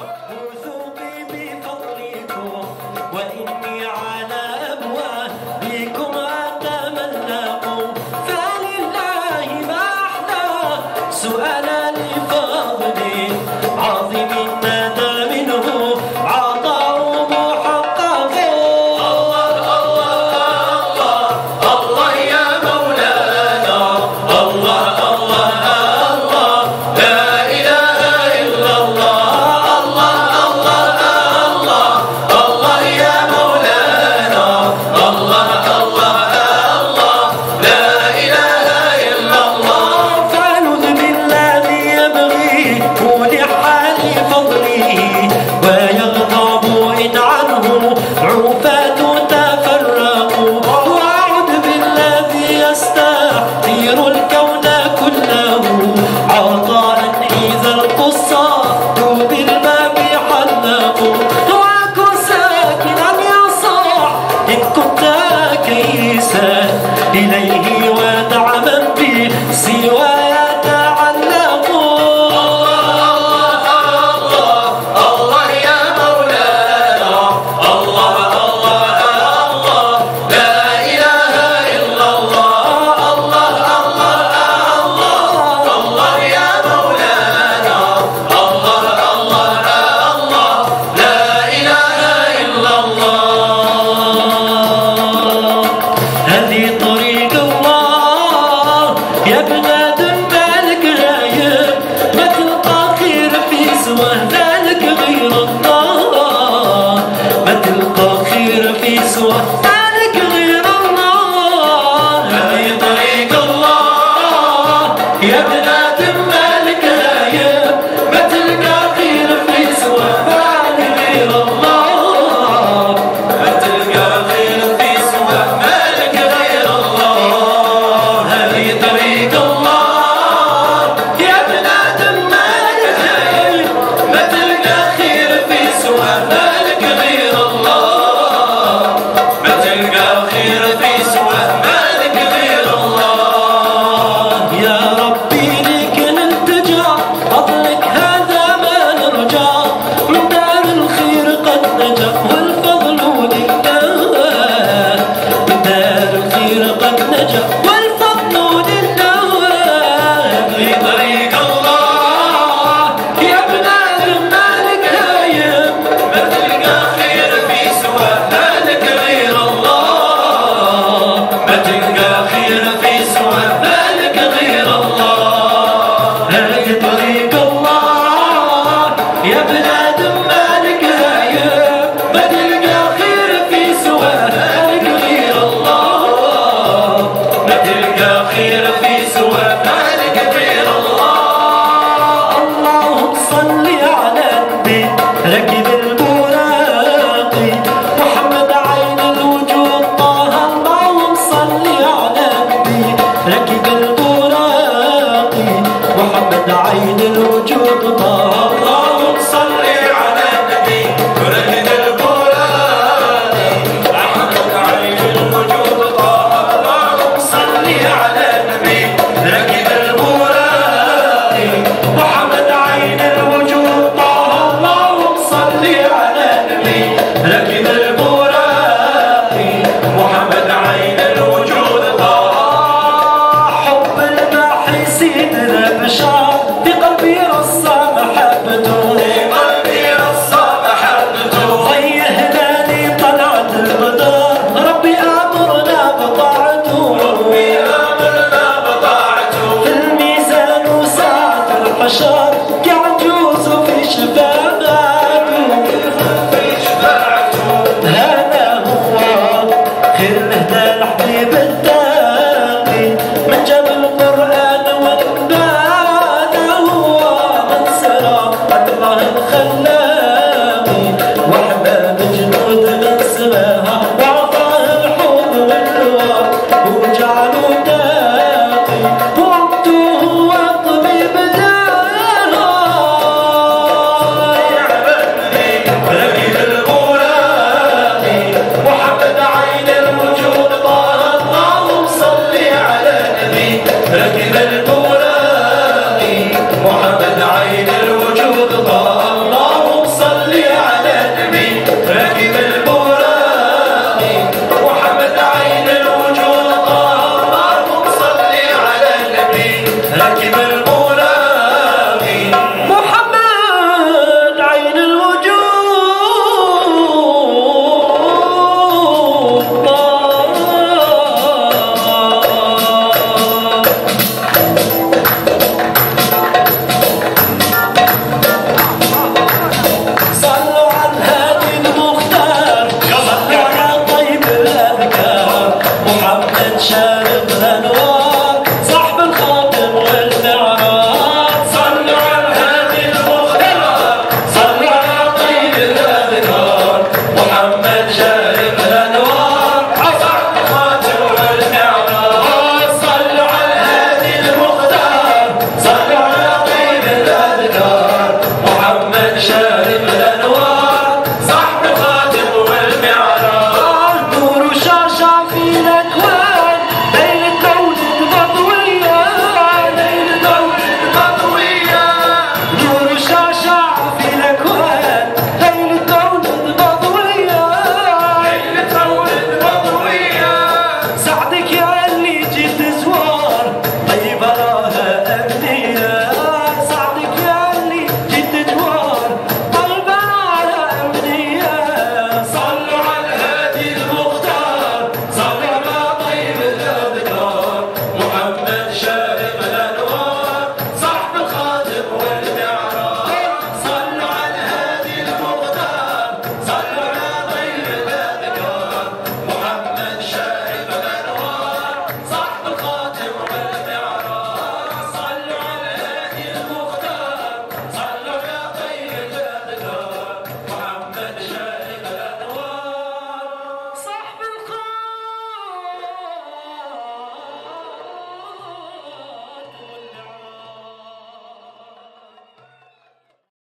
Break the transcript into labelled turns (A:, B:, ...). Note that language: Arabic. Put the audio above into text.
A: وذوقي بفضلكم وإني रख दे। my. çağrımdan o